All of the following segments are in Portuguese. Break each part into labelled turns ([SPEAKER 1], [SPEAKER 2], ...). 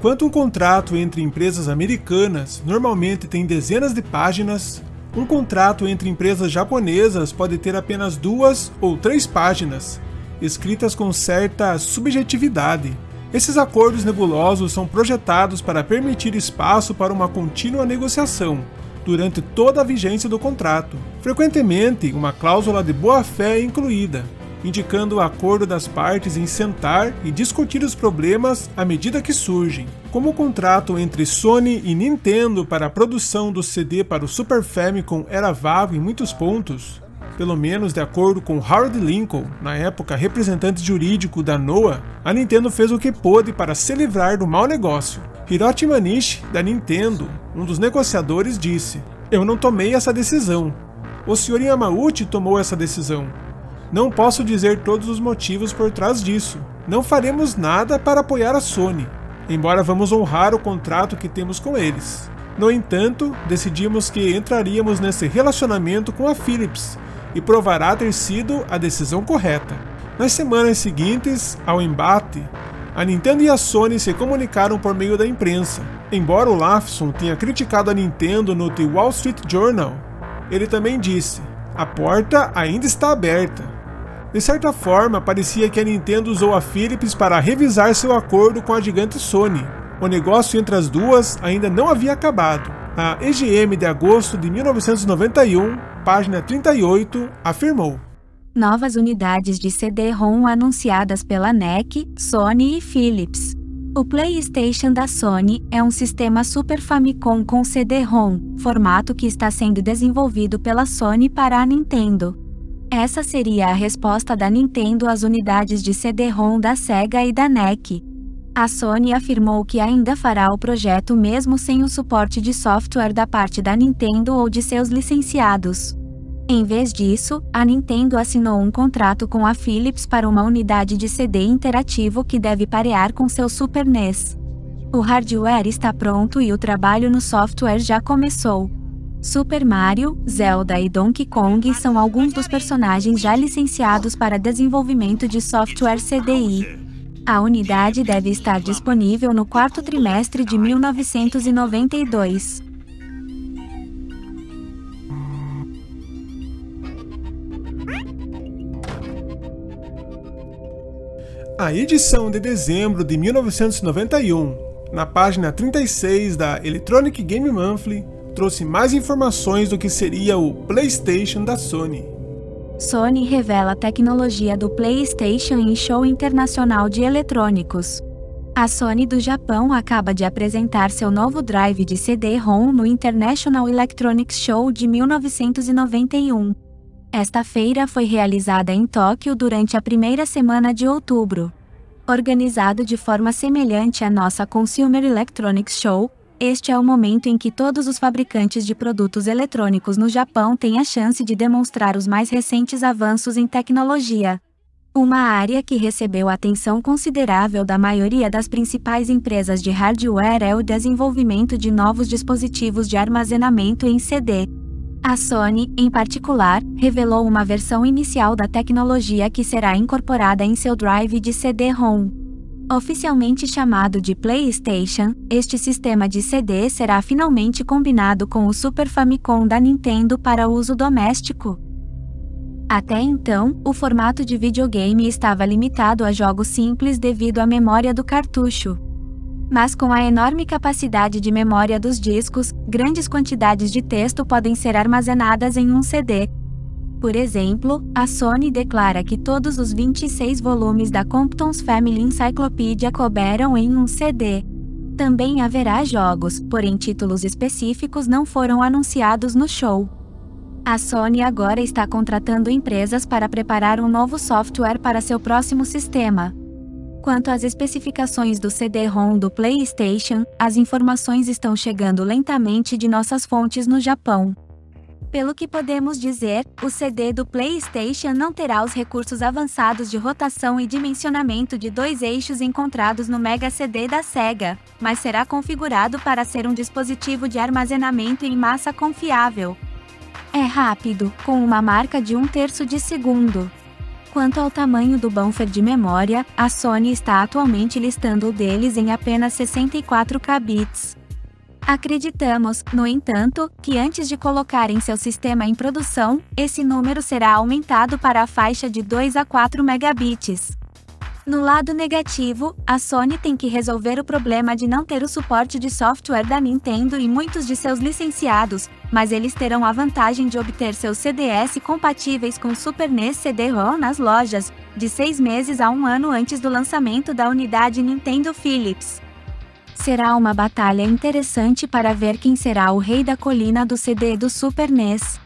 [SPEAKER 1] Enquanto um contrato entre empresas americanas normalmente tem dezenas de páginas, um contrato entre empresas japonesas pode ter apenas duas ou três páginas, escritas com certa subjetividade. Esses acordos nebulosos são projetados para permitir espaço para uma contínua negociação durante toda a vigência do contrato. Frequentemente, uma cláusula de boa-fé é incluída, indicando o acordo das partes em sentar e discutir os problemas à medida que surgem. Como o contrato entre Sony e Nintendo para a produção do CD para o Super Famicom era vago em muitos pontos, pelo menos de acordo com Howard Lincoln, na época representante jurídico da NOAA, a Nintendo fez o que pôde para se livrar do mau negócio. Hiroshi Manishi, da Nintendo, um dos negociadores, disse: Eu não tomei essa decisão. O Sr. Yamauchi tomou essa decisão. Não posso dizer todos os motivos por trás disso. Não faremos nada para apoiar a Sony, embora vamos honrar o contrato que temos com eles. No entanto, decidimos que entraríamos nesse relacionamento com a Philips e provará ter sido a decisão correta. Nas semanas seguintes ao embate, a Nintendo e a Sony se comunicaram por meio da imprensa. Embora o Lafson tenha criticado a Nintendo no The Wall Street Journal, ele também disse: a porta ainda está aberta. De certa forma, parecia que a Nintendo usou a Philips para revisar seu acordo com a gigante Sony. O negócio entre as duas ainda não havia acabado. A EGM de agosto de 1991, página 38, afirmou:
[SPEAKER 2] Novas unidades de CD-ROM anunciadas pela NEC, Sony e Philips. O PlayStation da Sony é um sistema Super Famicom com CD-ROM, formato que está sendo desenvolvido pela Sony para a Nintendo. Essa seria a resposta da Nintendo às unidades de CD-ROM da Sega e da NEC. A Sony afirmou que ainda fará o projeto mesmo sem o suporte de software da parte da Nintendo ou de seus licenciados. Em vez disso, a Nintendo assinou um contrato com a Philips para uma unidade de CD interativo que deve parear com seu Super NES. O hardware está pronto e o trabalho no software já começou. Super Mario, Zelda e Donkey Kong são alguns dos personagens já licenciados para desenvolvimento de software CDI. A unidade deve estar disponível no quarto trimestre de 1992.
[SPEAKER 1] A edição de dezembro de 1991, na página 36 da Electronic Game Monthly, trouxe mais informações do que seria o PlayStation da Sony.
[SPEAKER 2] Sony revela a tecnologia do PlayStation em show internacional de eletrônicos. A Sony do Japão acaba de apresentar seu novo drive de CD-ROM no International Electronics Show de 1991. Esta feira foi realizada em Tóquio durante a primeira semana de outubro. Organizado de forma semelhante à nossa Consumer Electronics Show, este é o momento em que todos os fabricantes de produtos eletrônicos no Japão têm a chance de demonstrar os mais recentes avanços em tecnologia. Uma área que recebeu atenção considerável da maioria das principais empresas de hardware é o desenvolvimento de novos dispositivos de armazenamento em CD. A Sony, em particular, revelou uma versão inicial da tecnologia que será incorporada em seu drive de CD-ROM. Oficialmente chamado de PlayStation, este sistema de CD será finalmente combinado com o Super Famicom da Nintendo para uso doméstico. Até então, o formato de videogame estava limitado a jogos simples devido à memória do cartucho. Mas com a enorme capacidade de memória dos discos, grandes quantidades de texto podem ser armazenadas em um CD, por exemplo, a Sony declara que todos os 26 volumes da Compton's Family Encyclopedia couberam em um CD. Também haverá jogos, porém títulos específicos não foram anunciados no show. A Sony agora está contratando empresas para preparar um novo software para seu próximo sistema. Quanto às especificações do CD-ROM do PlayStation, as informações estão chegando lentamente de nossas fontes no Japão. Pelo que podemos dizer, o CD do PlayStation não terá os recursos avançados de rotação e dimensionamento de dois eixos encontrados no Mega CD da Sega, mas será configurado para ser um dispositivo de armazenamento em massa confiável. É rápido, com uma marca de um terço de segundo. Quanto ao tamanho do buffer de memória, a Sony está atualmente listando o deles em apenas 64 kbps. Acreditamos, no entanto, que antes de colocarem seu sistema em produção, esse número será aumentado para a faixa de 2 a 4 megabits. No lado negativo, a Sony tem que resolver o problema de não ter o suporte de software da Nintendo e muitos de seus licenciados, mas eles terão a vantagem de obter seus CDS compatíveis com Super NES CD-ROM nas lojas, de seis meses a um ano antes do lançamento da unidade Nintendo Philips. Será uma batalha interessante para ver quem será o rei da colina do CD do Super NES.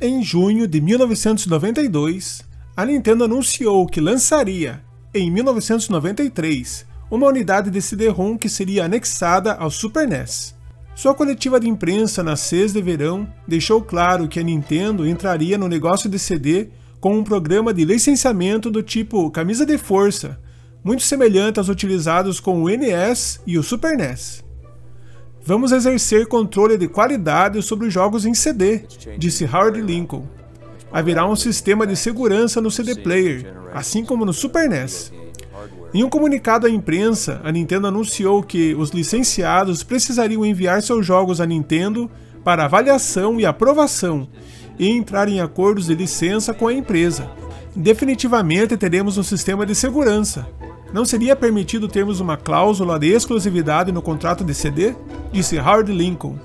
[SPEAKER 1] Em junho de 1992, a Nintendo anunciou que lançaria, em 1993, uma unidade de CD-ROM que seria anexada ao Super NES. Sua coletiva de imprensa na CES de verão deixou claro que a Nintendo entraria no negócio de CD com um programa de licenciamento do tipo camisa de força, muito semelhante aos utilizados com o NES e o Super NES. Vamos exercer controle de qualidade sobre os jogos em CD, disse Howard Lincoln. Haverá um sistema de segurança no CD Player, assim como no Super NES. Em um comunicado à imprensa, a Nintendo anunciou que os licenciados precisariam enviar seus jogos à Nintendo para avaliação e aprovação e entrar em acordos de licença com a empresa. Definitivamente teremos um sistema de segurança, não seria permitido termos uma cláusula de exclusividade no contrato de CD? Disse Howard Lincoln.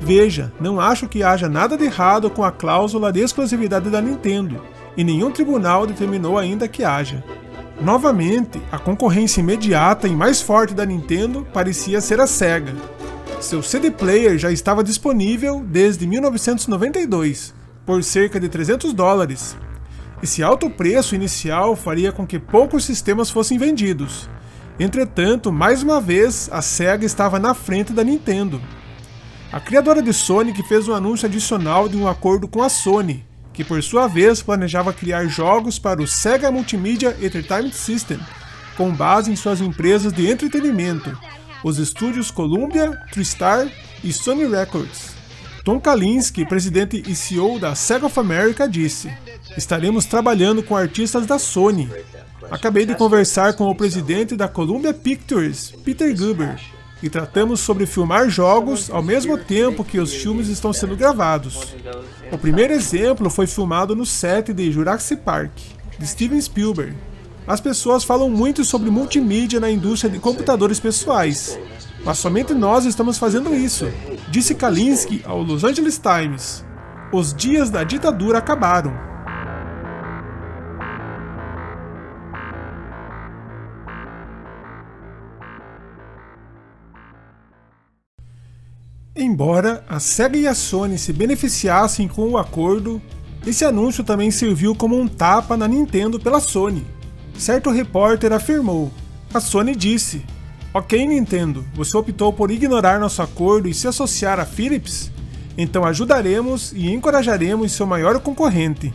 [SPEAKER 1] Veja, não acho que haja nada de errado com a cláusula de exclusividade da Nintendo, e nenhum tribunal determinou ainda que haja. Novamente, a concorrência imediata e mais forte da Nintendo parecia ser a Sega. Seu CD Player já estava disponível desde 1992, por cerca de 300 dólares, esse alto preço inicial faria com que poucos sistemas fossem vendidos. Entretanto, mais uma vez, a SEGA estava na frente da Nintendo. A criadora de Sonic fez um anúncio adicional de um acordo com a Sony, que por sua vez planejava criar jogos para o Sega Multimedia Entertainment System, com base em suas empresas de entretenimento, os estúdios Columbia, TriStar e Sony Records. Tom Kalinske, presidente e CEO da Sega of America, disse: Estaremos trabalhando com artistas da Sony. Acabei de conversar com o presidente da Columbia Pictures, Peter Guber, e tratamos sobre filmar jogos ao mesmo tempo que os filmes estão sendo gravados. O primeiro exemplo foi filmado no set de Jurassic Park, de Steven Spielberg. As pessoas falam muito sobre multimídia na indústria de computadores pessoais, mas somente nós estamos fazendo isso, disse Kalinske ao Los Angeles Times. Os dias da ditadura acabaram. Embora a SEGA e a Sony se beneficiassem com o acordo, esse anúncio também serviu como um tapa na Nintendo pela Sony. Certo repórter afirmou: A Sony disse: Ok, Nintendo, você optou por ignorar nosso acordo e se associar a Philips? Então ajudaremos e encorajaremos seu maior concorrente.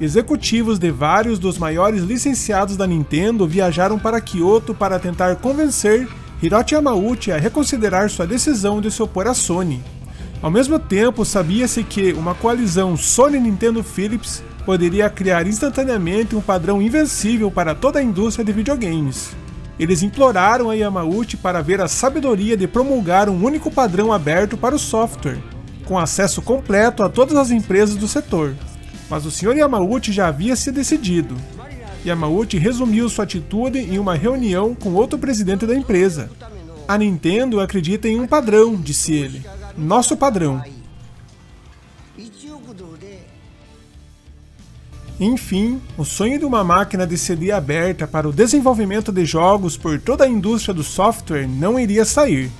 [SPEAKER 1] Executivos de vários dos maiores licenciados da Nintendo viajaram para Kyoto para tentar convencer Hiroshi Yamauchi a reconsiderar sua decisão de se opor à Sony. Ao mesmo tempo, sabia-se que uma coalizão Sony-Nintendo-Philips poderia criar instantaneamente um padrão invencível para toda a indústria de videogames. Eles imploraram a Yamauchi para ver a sabedoria de promulgar um único padrão aberto para o software, com acesso completo a todas as empresas do setor. Mas o Sr. Yamauchi já havia se decidido. Yamauchi resumiu sua atitude em uma reunião com outro presidente da empresa. A Nintendo acredita em um padrão, disse ele. Nosso padrão. Enfim, o sonho de uma máquina de CD aberta para o desenvolvimento de jogos por toda a indústria do software não iria sair.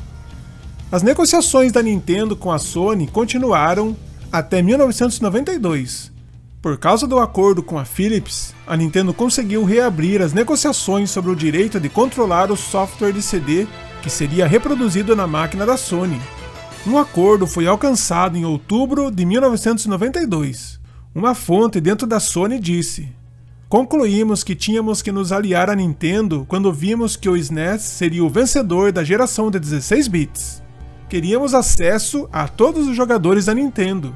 [SPEAKER 1] As negociações da Nintendo com a Sony continuaram até 1992, por causa do acordo com a Philips, a Nintendo conseguiu reabrir as negociações sobre o direito de controlar o software de CD que seria reproduzido na máquina da Sony. Um acordo foi alcançado em outubro de 1992. Uma fonte dentro da Sony disse: Concluímos que tínhamos que nos aliar à Nintendo quando vimos que o SNES seria o vencedor da geração de 16 bits. Queríamos acesso a todos os jogadores da Nintendo.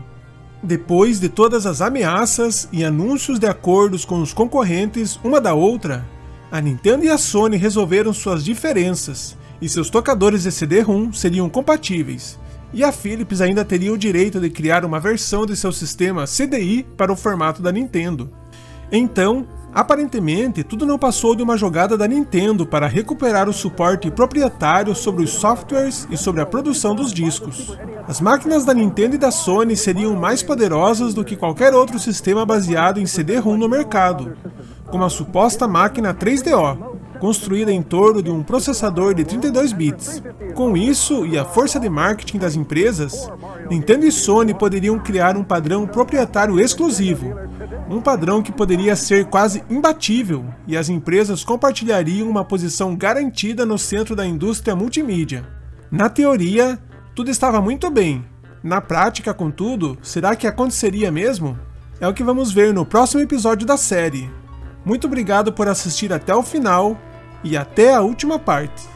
[SPEAKER 1] Depois de todas as ameaças e anúncios de acordos com os concorrentes uma da outra, a Nintendo e a Sony resolveram suas diferenças e seus tocadores de CD-ROM seriam compatíveis, e a Philips ainda teria o direito de criar uma versão de seu sistema CDI para o formato da Nintendo. Então, aparentemente, tudo não passou de uma jogada da Nintendo para recuperar o suporte proprietário sobre os softwares e sobre a produção dos discos. As máquinas da Nintendo e da Sony seriam mais poderosas do que qualquer outro sistema baseado em CD-ROM no mercado, como a suposta máquina 3DO, construída em torno de um processador de 32 bits. Com isso e a força de marketing das empresas, Nintendo e Sony poderiam criar um padrão proprietário exclusivo, um padrão que poderia ser quase imbatível e as empresas compartilhariam uma posição garantida no centro da indústria multimídia. Na teoria, tudo estava muito bem. Na prática, contudo, será que aconteceria mesmo? É o que vamos ver no próximo episódio da série. Muito obrigado por assistir até o final e até a última parte.